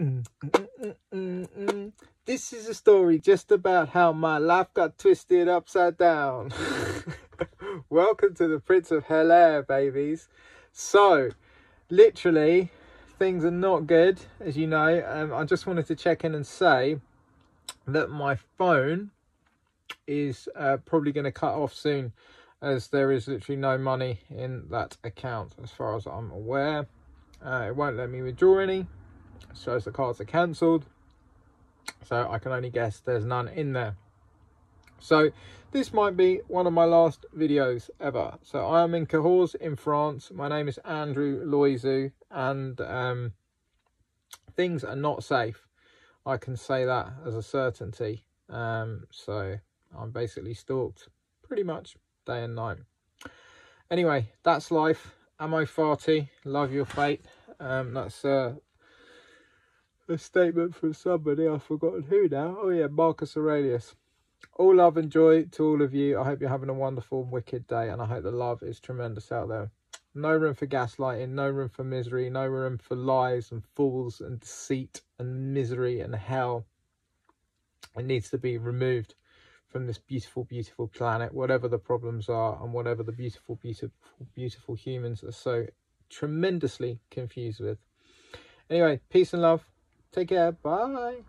Mm, mm, mm, this is a story just about how my life got twisted upside down. Welcome to the Prince of Hellair, babies. So, literally, things are not good, as you know. Um, I just wanted to check in and say that my phone is uh, probably going to cut off soon as there is literally no money in that account as far as I'm aware. Uh, it won't let me withdraw any shows the cards are cancelled so I can only guess there's none in there. So this might be one of my last videos ever. So I am in Cahors in France. My name is Andrew Loizou and um, things are not safe. I can say that as a certainty. Um, so I'm basically stalked pretty much day and night. Anyway that's life. Amor fati? Love your fate. Um, that's uh, a statement from somebody, I've forgotten who now. Oh yeah, Marcus Aurelius. All love and joy to all of you. I hope you're having a wonderful, wicked day, and I hope the love is tremendous out there. No room for gaslighting, no room for misery, no room for lies and fools and deceit and misery and hell. It needs to be removed from this beautiful, beautiful planet, whatever the problems are and whatever the beautiful, beautiful, beautiful humans are so tremendously confused with. Anyway, peace and love. Take care. Bye.